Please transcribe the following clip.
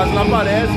quase não aparece,